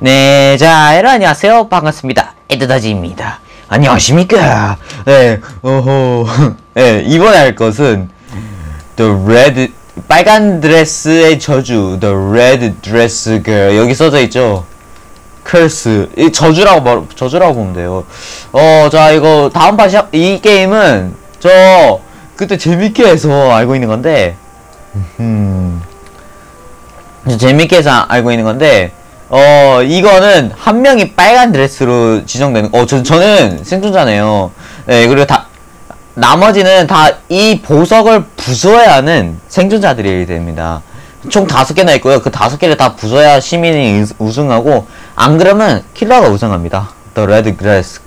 네, 자, 여러분 안녕하세요. 반갑습니다. 에드다지입니다. 안녕하십니까? 네, 어호. 네, 이번에 할 것은 The Red 빨간 드레스의 저주 The Red Dress Girl 여기 써져 있죠. curse 이 저주라고 말 저주라고 보면 돼요. 어, 자 이거 다음 판 시작 이 게임은 저 그때 재밌게 해서 알고 있는 건데 음. 재밌게 해서 알고 있는 건데 어 이거는 한 명이 빨간 드레스로 지정되는 어 저, 저는 생존자네요. 네 그리고 다 나머지는 다 이 보석을 부숴야 하는 생존자들이 됩니다. 총 다섯 개나 있고요. 그 다섯 개를 다 부숴야 시민이 우- 우승하고 안 그러면 킬러가 우승합니다. The Red Dress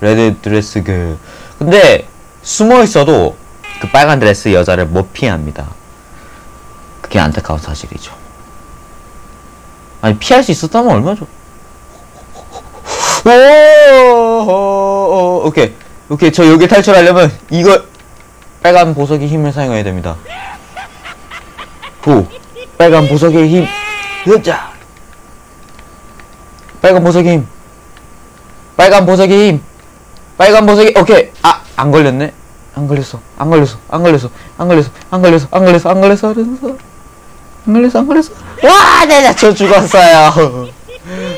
Red Dress Girl 근데 숨어 있어도 그 빨간 드레스 여자를 못 피합니다. 그게 안타까운 사실이죠 아니 피할 수 있었다면 얼마나 좋. 오, 오케이, 오케이. 저 여기 탈출하려면 이거 빨간 보석의 힘을 사용해야 됩니다. 고, 빨간 보석의 힘, 으자. 빨간 보석의 힘, 빨간 보석의 힘, 빨간 보석이 오케이. 아, 안 걸렸네. 안 걸렸어. 안 걸렸어. 안 걸렸어. 안 걸렸어. 안 걸렸어. 안 걸렸어. 안 걸렸어. 안 걸렸어. 안 걸렸어, 안 걸렸어. 와, 네, 네, 저 죽었어요.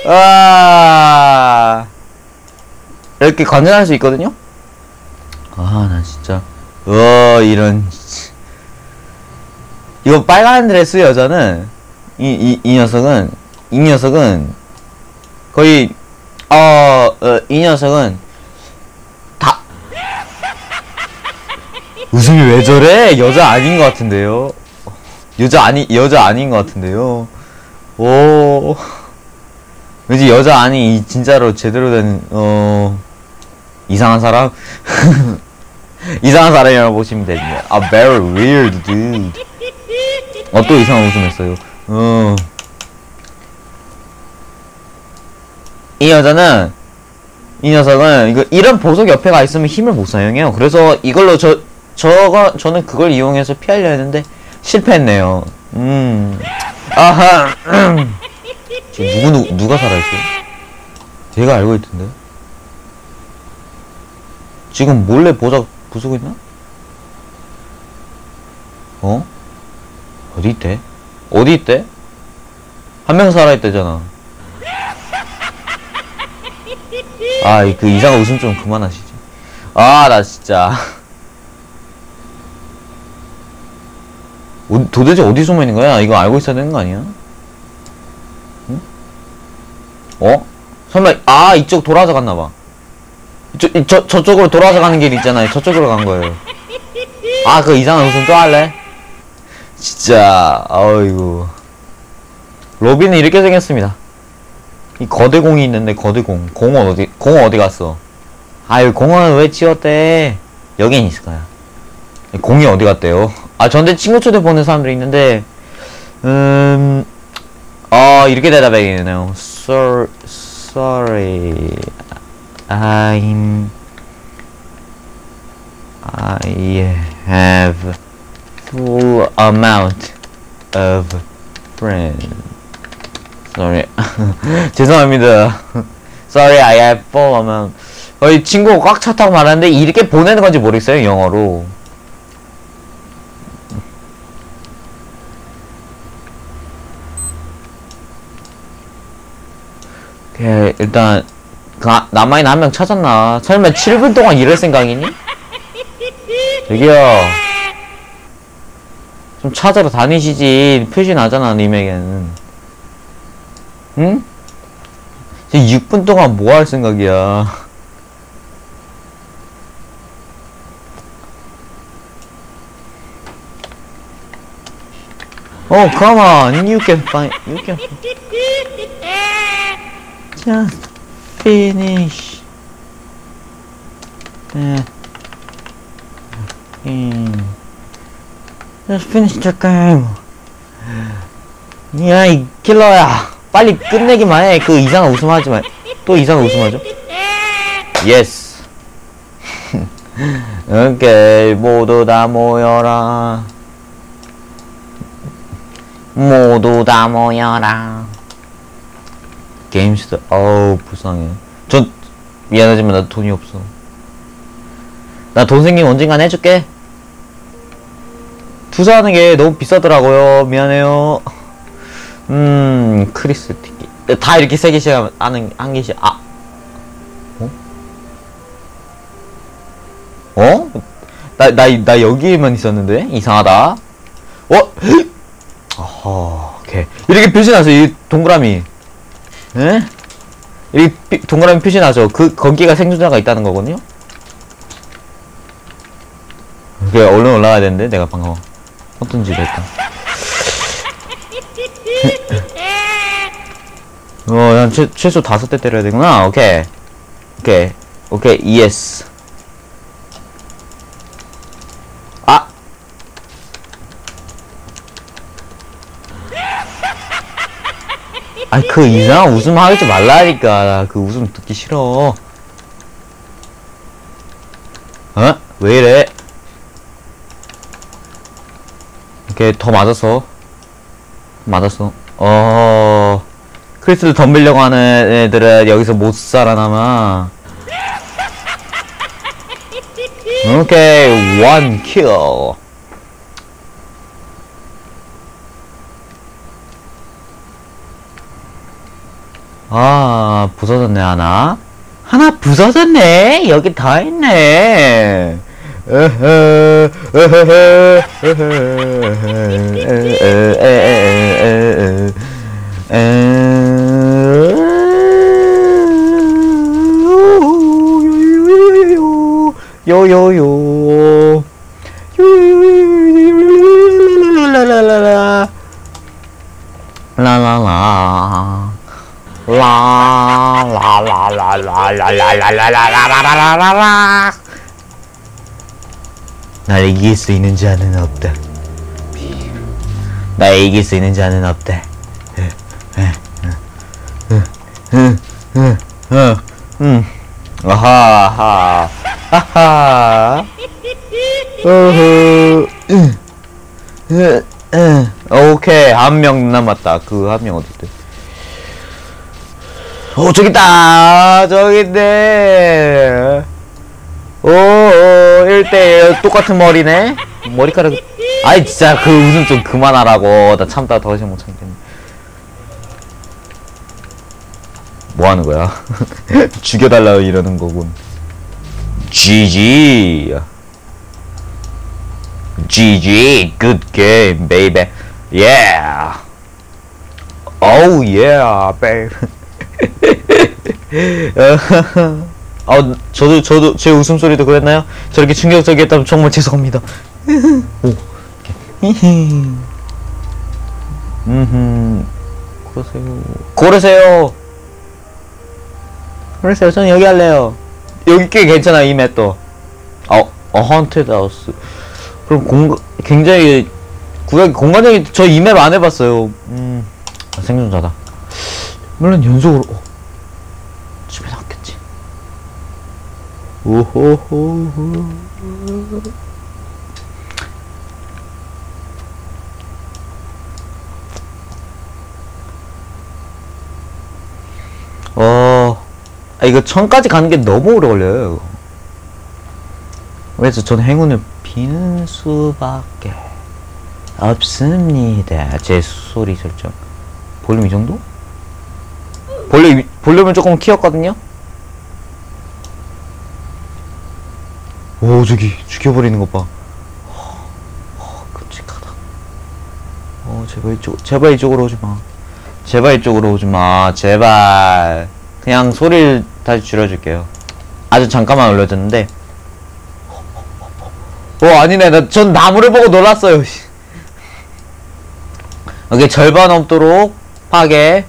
아, 이렇게 건전할 수 있거든요? 아, 나 진짜. 어, 이런. 이거 빨간 드레스 여자는, 이, 이, 이 녀석은, 이 녀석은, 거의, 어, 어, 이 녀석은, 다, 웃음이 왜 저래? 여자 아닌 것 같은데요? 여자 아니 여자 아닌 것 같은데요. 오 왠지 여자 아니 이 진짜로 제대로 된 어 이상한 사람 이상한 사람이라고 보시면 됩니다. 아 very weird dude. 어또 이상한 웃음했어요. 어. 이 여자는 이 녀석은 이거 이런 보석 옆에 가 있으면 힘을 못 사용해요. 그래서 이걸로 저 저가 저는 그걸 이용해서 피하려 했는데 실패했네요. 음. 아하. 지금 누구 누, 누가 살아있어요? 제가 알고 있던데. 지금 몰래 보석 부수고 있나? 어? 어디 있대? 어디 있대? 한 명 살아있대잖아. 아, 이그 이상한 웃음 좀 그만하시지. 아, 나 진짜. 어, 도대체 어디 숨어 있는 거야? 이거 알고 있어야 되는 거 아니야? 응? 어? 설마 아 이쪽 돌아서 갔나 봐. 이쪽 이, 저 저쪽으로 돌아서 가는 길 있잖아요. 저쪽으로 간 거예요. 아 그 이상한 웃음 또 할래? 진짜 아이고 로빈은 이렇게 생겼습니다. 이 거대 공이 있는데 거대 공 공은 어디 공은 어디 갔어? 아유 공은 왜 치웠대? 여긴 있을 거야. 공이 어디 갔대요? 아, 전데 친구 초대 보는 사람들이 있는데, 음, 아, 이렇게 대답해야겠네요. So, sorry. I'm, I have full amount of friends. Sorry. 죄송합니다. Sorry, I have full amount. 거의 친구가 꽉 찼다고 말하는데, 이렇게 보내는 건지 모르겠어요, 영어로. 오케이, 일단 그 아- 남아있는 한 명 찾았나? 설마 7분 동안 이럴 생각이니? 저기요 좀 찾으러 다니시지 표시 나잖아 님에게는 응? 지금 6분 동안 뭐 할 생각이야 Oh, come on. You can find. You can. Just finish the game. Just finish the game. 야, 이 킬러야. 빨리 끝내기만 해. 그 이상한 웃음 하지 마. 또 이상한 웃음 하죠? 예스. 오케이, 모두 다 모여라. 모두 다 모여라. 게임 시대 아우 불쌍해 전 미안하지만 나도 돈이 없어 나 돈 생기면 언젠간 해줄게 투자하는 게 너무 비싸더라고요 미안해요 음 크리스 티켓 다 이렇게 세 개씩 하면 하는 한 개씩 아 어? 어? 나, 나, 나 여기에만 있었는데? 이상하다. 어? 어허, 오케이. 이렇게 표시나서 이 동그라미. 예? 이 동그라미 표시나죠. 그 거기가 생존자가 있다는 거거든요. 그래 얼른 올라가야 되는데 내가 방금 헛던지 됐다. 어, 난 최, 최소 다섯 대 때려야 되구나. 오케이. 오케이. 오케이. ES. 아니 그 이상한 웃음 하지 말라니까. 나 그 웃음 듣기 싫어. 어? 왜 이래? 이렇게 더 맞았어. 맞았어. 어. 크리스를 덤빌려고 하는 애들은 여기서 못 살아남아. 오케이 원킬 아 부서졌네 하나. 하나 부서졌네? 여기 다 있네. 라라라라라라라라라라라 날 이길 수 있는 자는 없다 나 이길 수 있는 자는 없다 음 아하 하하 어허 오케이 한 명 남았다 그 한 명 어딨대 오 저기 있다. 저기 있네. 오, 오 1대1 똑같은 머리네. 머리카락. 아이 진짜 그 웃음 좀 그만하라고. 나 참다 더 이상 못 참겠네. 뭐 하는 거야? 죽여달라 이러는 거군. GG. GG. Good game, baby. Yeah. Oh yeah, baby. 어, 저도 저도 제 웃음소리도 그랬나요? 저렇게 충격적이었다면 정말 죄송합니다. 오. 고르세요. 고르세요. 고르세요. 저는 여기 할래요. 여기 꽤 괜찮아 이 맵도. 어, 어 헌테드 하우스. 그럼 공 굉장히 구역이 공간적인 저 이 맵 안 해봤어요. 음 아, 생존자다. 물론 연속으로 어, 집에 놨겠지. 오호호호. 어, 아, 이거 천까지 가는 게 너무 오래 걸려요. 이거. 그래서 전 행운을 비는 수밖에 없습니다. 제 소리 설정. 볼륨 이 정도? 볼륨, 볼륨을 조금 키웠거든요? 오, 저기, 죽여버리는 것 봐. 허, 허, 끔찍하다. 어, 제발 이쪽, 제발 이쪽으로 오지 마. 제발 이쪽으로 오지 마. 제발. 그냥 소리를 다시 줄여줄게요. 아주 잠깐만 올려줬는데. 어, 아니네. 나, 전 나무를 보고 놀랐어요. 씨. 여기 절반 넘도록 파괴.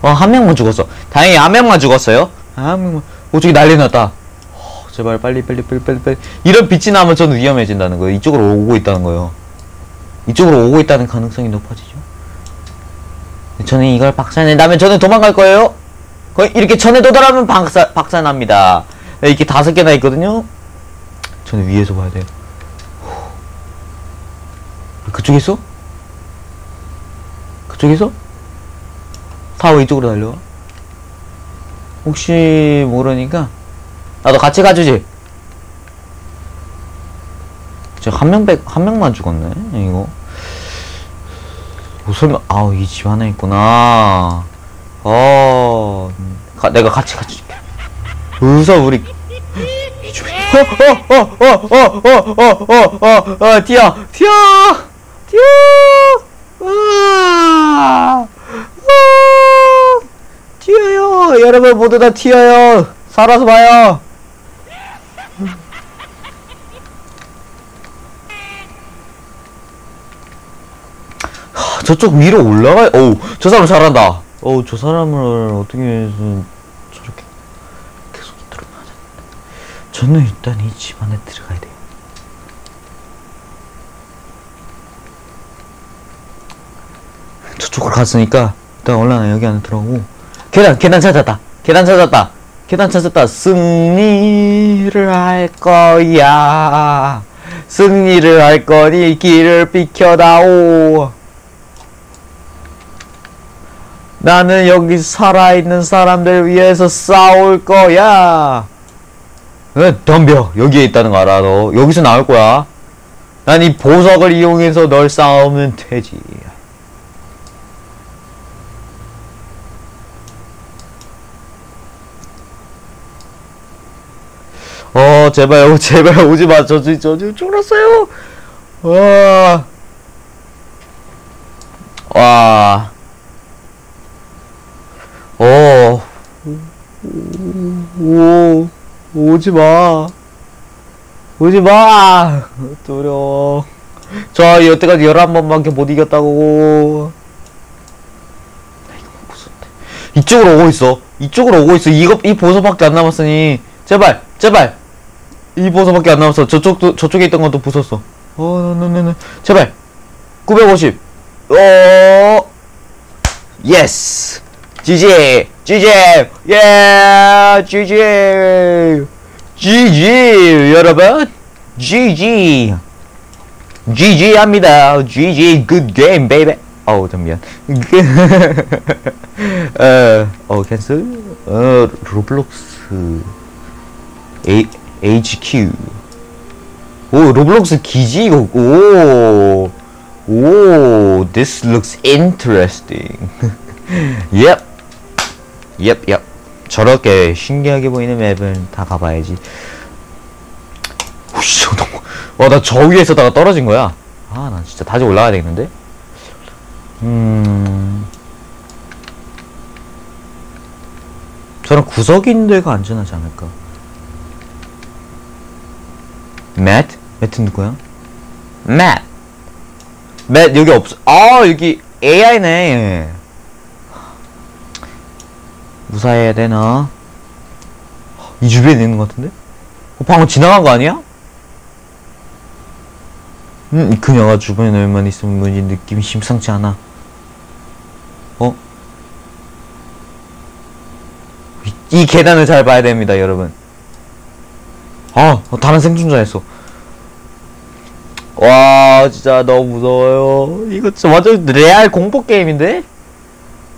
어, 한 명만 죽었어. 다행히 한 명만 죽었어요. 한 명만. 오, 저기 난리 났다. 어, 제발, 빨리, 빨리, 빨리, 빨리, 빨리. 이런 빛이 나면 저는 위험해진다는 거예요. 이쪽으로 오고 있다는 거예요. 이쪽으로 오고 있다는 가능성이 높아지죠. 저는 이걸 박살낸다면 저는 도망갈 거예요. 거의 이렇게 전에 도달하면 박살, 박살납니다. 네, 이렇게 다섯 개나 있거든요. 저는 위에서 봐야 돼요. 그쪽에 있어? 그쪽에 있어? 다왜 이쪽으로 달려? 혹시 모르니까 나도 같이 가주지. 저한 명 백, 한 명만 죽었네, 이거. 뭐 설마, 아우, 이집 하나 있구나. 어, 가, 내가 같이 가줄게. 우선 우리, 이 집에, 어, 어, 어, 어, 어, 어, 어, 어, 어, 튀어, 튀어, 튀어, 아, 아, 튀어요. 여러분 모두 다 튀어요. 살아서 봐요. 저쪽 위로 올라가요. 어우, 저 사람 잘한다. 어우, 저 사람을 어떻게 해서 저렇게 계속 들어가야 돼. 저는 일단 이 집 안에 들어가야 돼요. 저쪽으로 갔으니까 일단 얼른 여기 안에 들어가고 계단 계단 찾았다 계단 찾았다 계단 찾았다 승리를 할 거야 승리를 할 거니 길을 비켜다오 나는 여기 살아있는 사람들 위해서 싸울 거야 에, 덤벼 여기에 있다는 거 알아 너 여기서 나올 거야 난 이 보석을 이용해서 널 싸우면 되지 어 제발 오 제발 오지 마. 저 지금 저 지금 쫄았어요. 와. 와. 어. 오. 오지 마. 오지 마. 두려워. 저 여태까지 11번밖에 못 이겼다고. 이쪽으로 오고 있어. 이쪽으로 오고 있어. 이거 이 보석밖에 안 남았으니 제발 제발 이 보석밖에 안 남았어. 저쪽도 저쪽에 있던 것도 부쉈어. 어, 네네네. 제발. 950. 어. yes. GG. GG. 예. GG. GG. 여러분. GG. GG 합니다. GG. Good game, baby. 어우, 잠시만. 어, 어, cancel. 어, Roblox. A, HQ. 오, Roblox 기지 이거. 오. 오, this looks interesting. yep. Yep, yep. 저렇게 신기하게 보이는 맵은 다 가봐야지. 오씨, 저 너무. 와, 나 저 위에 있었다가 떨어진 거야. 아, 나 진짜 다시 올라가야 되겠는데? 음. 저런 구석인데가 안전하지 않을까? 맷? 맷은 누구야? 맷! 맷 여기 없어 아 여기 AI네 무사해야 되나? 이 주변에 있는 것 같은데? 어, 방금 지나간 거 아니야? 음, 그녀가 주변에 얼마나 있으면 뭔지 느낌이 심상치 않아. 어? 이, 이 계단을 잘 봐야 됩니다, 여러분. 아, 어, 다른 생존자였어. 와, 진짜 너무 무서워요. 이거 진짜 완전 레알 공포 게임인데?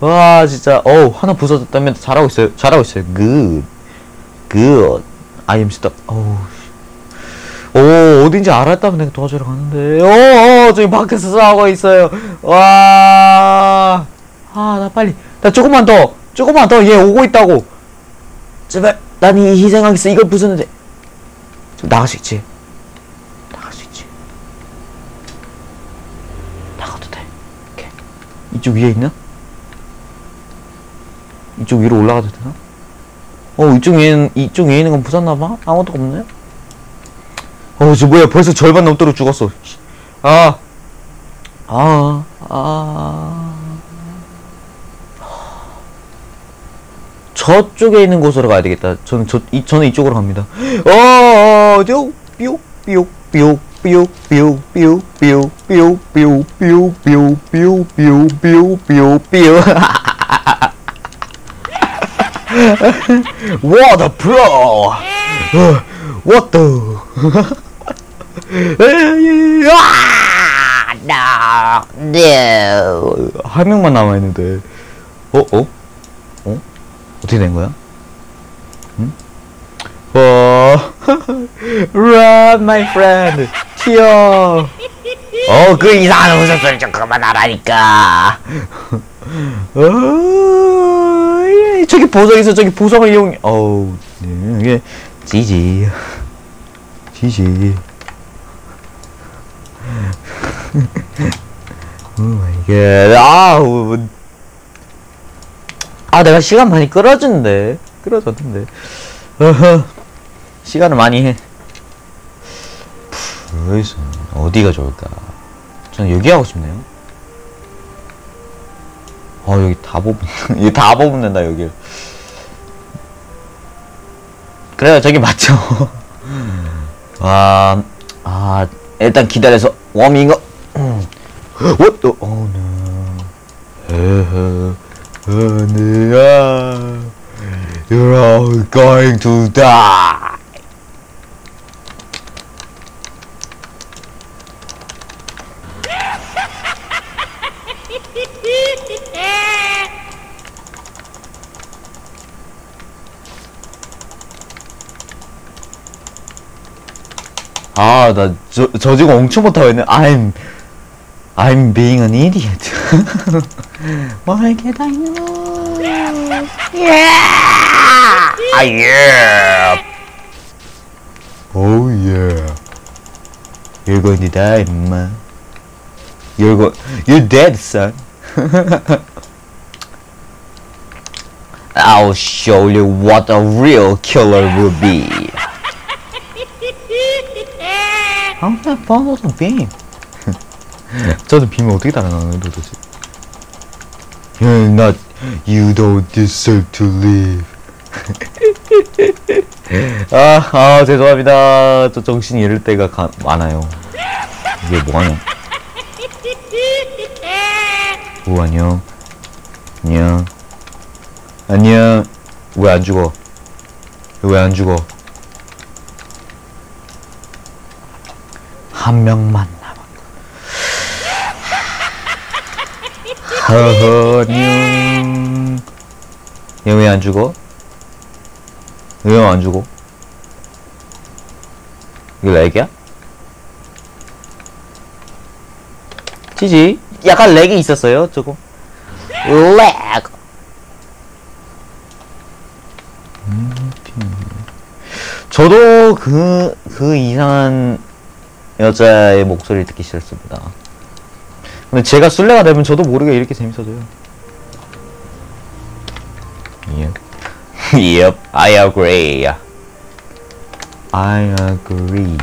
와, 진짜, 어우, 하나 부서졌다면 잘하고 있어요. 잘하고 있어요. good. good. I am stuck. 어우. 오, 어딘지 알았다면 내가 도와주러 가는데. 오, 오, 저기 밖에서 싸우고 있어요. 와. 아, 나 빨리. 나 조금만 더. 조금만 더. 얘 오고 있다고. 제발. 난 이 희생하겠어. 이걸 부수는데. 좀 나갈 수 있지? 나갈 수 있지? 나가도 돼. 오케이. 이쪽 위에 있나? 이쪽 위로 올라가도 되나? 어, 이쪽 위에는, 이쪽 위에 있는 건 부쉈나봐? 아무것도 없네? 어, 저 뭐야, 벌써 절반 넘도록 죽었어. 씨. 아. 아, 아. 저쪽에 있는 곳으로 가야 되겠다. 저는 저, 이, 저는 이쪽으로 갑니다. 어, 어, 뿅, 뿅, 뿅, 뿅, 뿅, 뿅, 뿅, 뿅, 뿅, 뿅, 뿅, 뿅, 뿅, 뿅, 뿅, 뿅, 뿅. What the pro? What the? 나, 네. 한 명만 남아있는데. 어, 어? 어? 어떻게 된 거야? 응? 어, run, my friend. 튀어. 어, 그 이상한 웃음소리 좀 그만하라니까. 어, 저기 보석 있어. 저기 보석을 이용 어우, 네, 이게 GG. GG. Oh my god. 아우. 아, 내가 시간 많이 끌어준데. 끌어줬는데. 어허. 시간을 많이 해. 어디가 좋을까? 저는 여기 하고 싶네요. 아 여기 다 뽑는 이게 다 뽑는다 여기 그래요 저기 맞죠 아, 아 일단 기다려서 워밍업 What the oh no oh no you're all going to die 아, 나, 저, 저 지금 엄청 못하겠네. I'm, I'm being an idiot. 뭘 개다이노. 예! 아, 예! 오우, 예. 열건이다, 임마. 열건, you're dead, son. I'll show you what a real killer will be. I'm not following beam. 저는 빔을 어떻게 달아나는 도대체? You're not. You don't deserve to live. 아, 아, 죄송합니다. 저 정신이 이럴 때가 가, 많아요. 이게 뭐하냐? 오, 안녕. 안녕. 안녕. 왜 안 죽어? 왜 안 죽어? 한 명만 남은 허허뇽 얘왜안 죽어? 왜안 죽어? 이거 렉이야? 지지 약간 렉이 있었어요 조금 렉 음, 저도 그, 그 이상한 여자의 목소리를 듣기 싫습니다. 근데 제가 술래가 되면 저도 모르게 이렇게 재밌어져요. Yep. yep. I agree. I agree.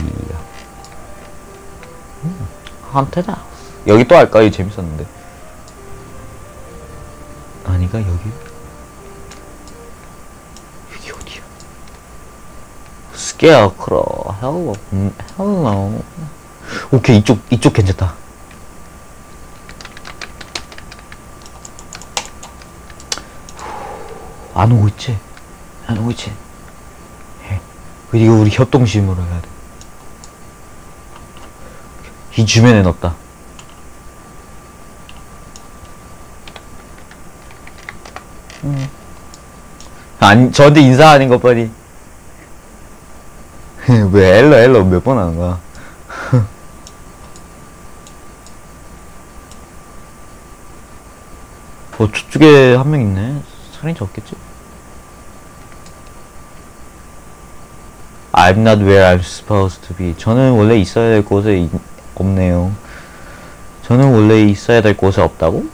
음, 한테다. 여기 또 할까? 이 재밌었는데. 아니가 여기. scarecrow hello hello 오케이 이쪽 이쪽 괜찮다 안 오고 있지? 안 오고 있지? 예. 이거 우리 협동심으로 해야 돼. 이 주변에 넣었다. 음. 안, 저한테 인사하는 것 보니. 왜 엘러 엘러 몇 번 하는 거야? 어, 저쪽에 한 명 있네. 살인자 없겠지? I'm not where I'm supposed to be. 저는 원래 있어야 될 곳에 있, 없네요. 저는 원래 있어야 될 곳에 없다고?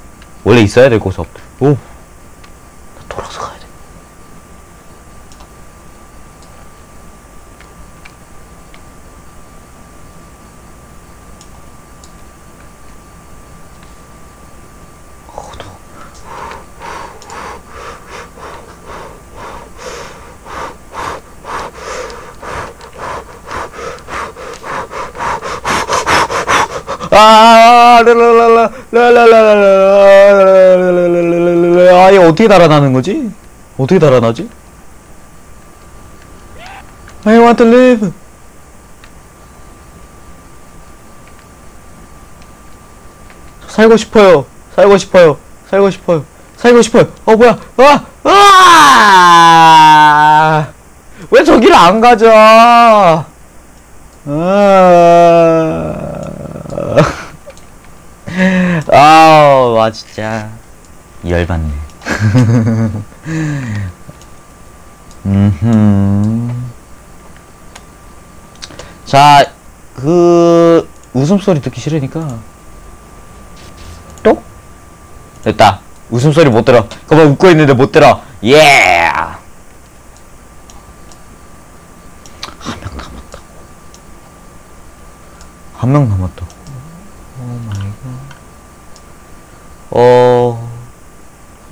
원래 있어야 될 곳에 없다고? 오! 돌아서 가야 돼. 아, 얘 어떻게 달아나는 거지? 어떻게 달아나지? I want to live. 살고 싶어요. 살고 싶어요. 살고 싶어요. 살고 싶어요. 어 뭐야? 아! 아! 왜 저기를 안 가죠? 아. 아우, 와, 진짜. 열받네. 자, 그, 웃음소리 듣기 싫으니까. 또? 됐다. 웃음소리 못 들어. 그거 웃고 있는데 못 들어. 예! 한명 남았다고. 한명 남았다고. Oh my god. 어,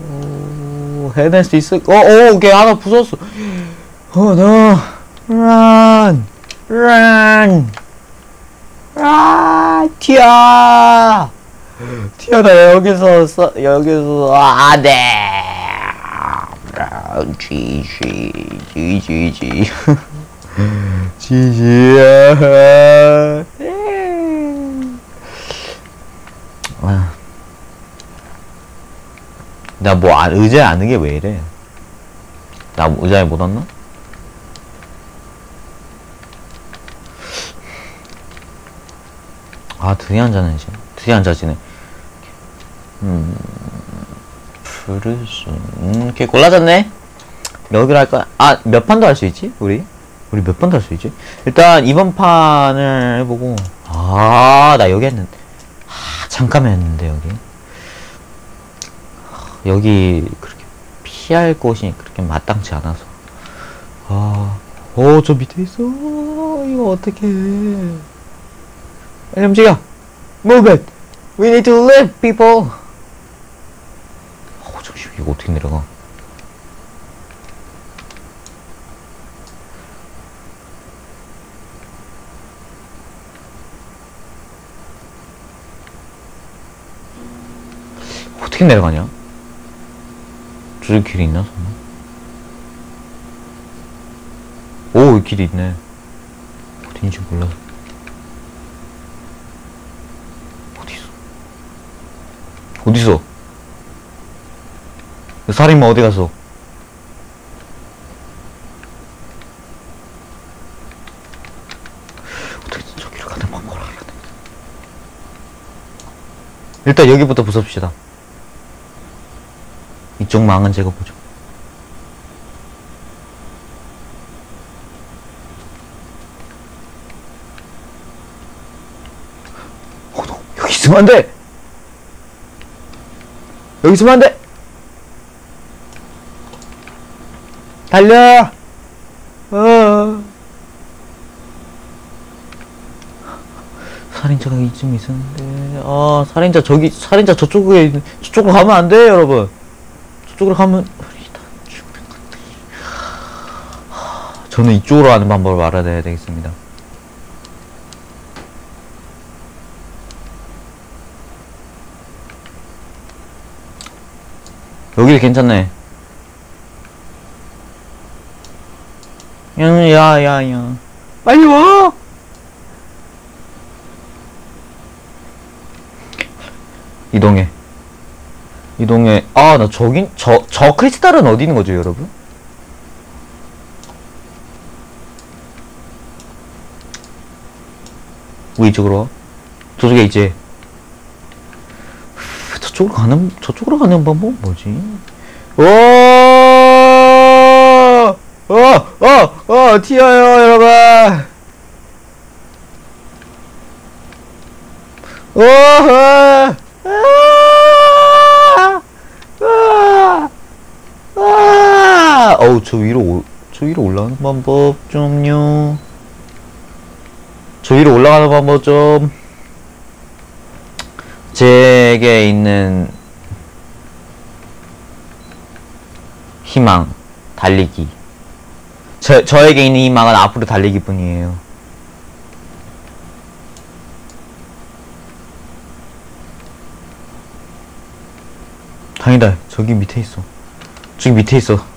오, 해낼 수 있을, 어, 오, 오케이. 하나 부쉈어. 어, 너, run, run. 아, 튀어! 튀어, 나 여기서, 써, 여기서, 아, 네! 지지, 지 지지. 지지야. 아. 나 뭐, 안, 의자에 앉는 게 왜 이래? 나 의자에 못 앉나? 아, 드디어 앉아네, 이제. 드디어 앉아지네. 음, 프르스, 음, 이렇게 골라졌네? 여기로 할 거야. 아, 몇 판도 할수 있지? 우리? 우리 몇 판도 할수 있지? 일단, 이번 판을 해보고. 아, 나 여기 했는데. 아, 잠깐만 했는데, 여기. 여기, 그렇게 피할 곳이 그렇게 마땅치 않아서. 아, 어, 저 밑에 있어. 이거 어떡해. 빨리 움직여! Move it! We need to live, people! 어, 잠시 이거 어떻게 내려가? 어떻게 내려가냐? 저기 길이 있나, 설마? 오, 길이 있네. 어딘지 몰라서. 어디있어? 어디서? 그 살인마 어디 갔어? 어떻게 저기로 가는 방법을 알아야 돼? 일단 여기부터 부숩시다. 이쪽 망은 제가 보죠. 어, 너 여기 있으면 안 돼! 여기 있으면 안 돼! 달려! 어. 살인자가 이쯤에 있었는데, 아, 살인자 저기, 살인자 저쪽에, 저쪽으로 가면 안 돼, 여러분. 저쪽으로 가면. 저는 이쪽으로 가는 방법을 알아내야 되겠습니다. 여기 괜찮네. 야, 야, 야, 야. 빨리 와! 이동해. 이동해. 아, 나 저긴, 저, 저 크리스탈은 어디 있는 거죠, 여러분? 왜 이쪽으로 와? 저쪽에 있지? 저쪽으로 가는, 저쪽으로 가는 방법은 뭐지? 오! 어! 어! 어! 튀어요, 여러분! 오! 아! 아! 아! 아! 어우, 저 위로, 올- 저 위로 올라가는 방법 좀요. 저 위로 올라가는 방법 좀. 제게 있는 희망, 달리기. 저, 저에게 있는 희망은 앞으로 달리기 뿐이에요. 다행이다. 저기 밑에 있어. 저기 밑에 있어.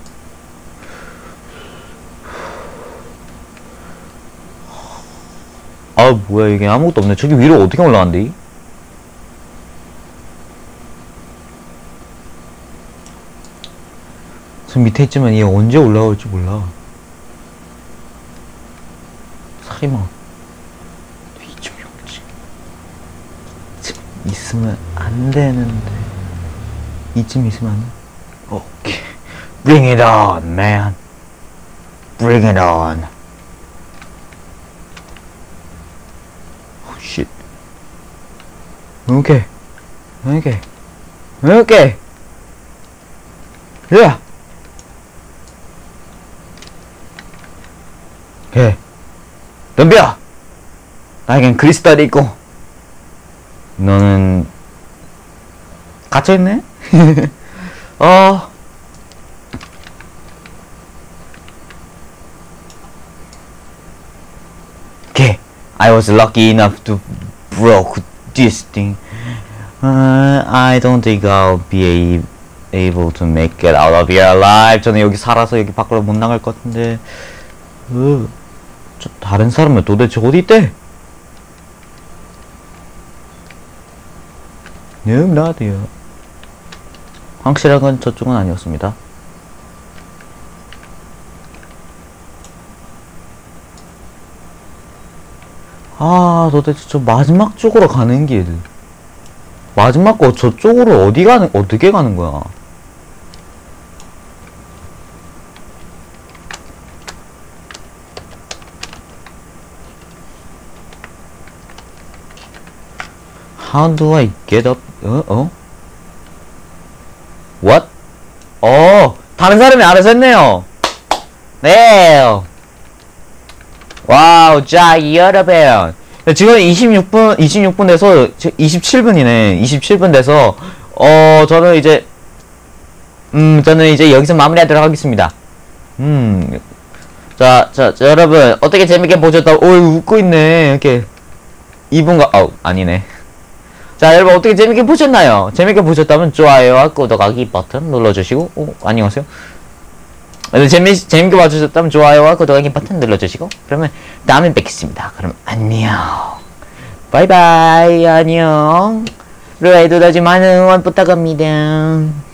아, 뭐야, 이게 아무것도 없네. 저기 위로 어떻게 올라간대? 저 밑에 있지만 얘 언제 올라올지 몰라. 용지. 이쯤 있으면 안 되는데. 이쯤 있으면. 오케이. Bring it on, man. Bring it on. Oh shit. Okay. Okay. Okay. Yeah. 오케이. 덤벼! 나에겐 크리스탈이 있고, 너는, 갇혀있네? 어, Okay, I was lucky enough to broke this thing. Uh, I don't think I'll be able to make it out of here alive. 저는 여기 살아서 여기 밖으로 못 나갈 것 같은데. 으, 저 다른 사람은 도대체 어디 있대? 네, 나도요. 확실한 건 저쪽은 아니었습니다. 아, 도대체 저 마지막 쪽으로 가는 길. 마지막 거 저쪽으로 어디 가는, 어떻게 가는 거야? How do I get up? 어? 어? What? 어, 다른 사람이 알아서 했네요. 네. 와우, 자, 여러분. 지금 26분, 26분 돼서 27분이네. 27분 돼서, 어, 저는 이제, 음, 저는 이제 여기서 마무리하도록 하겠습니다. 음, 자, 자, 자, 여러분, 어떻게 재밌게 보셨다? 오, 웃고 있네. 이렇게. 2분가, 아우, 아니네. 자, 여러분, 어떻게 재밌게 보셨나요? 재밌게 보셨다면 좋아요와 구독하기 버튼 눌러주시고, 오, 안녕하세요. 네, 재미, 재밌게 봐주셨다면 좋아요와 구독하기 버튼 눌러주시고, 그러면 다음에 뵙겠습니다. 그럼 안녕. 바이바이, 안녕. 루에도다지 많은 응원 부탁합니다.